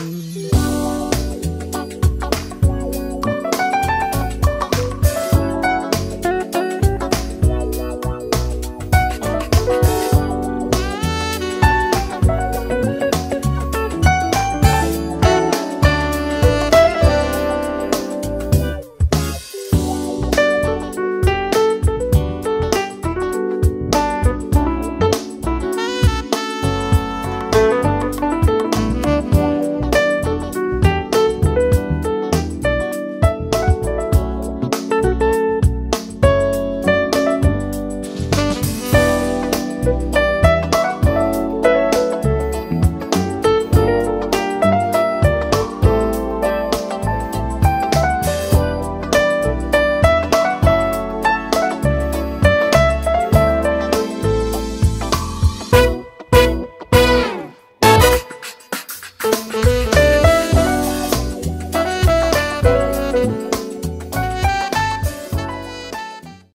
Mm-hmm.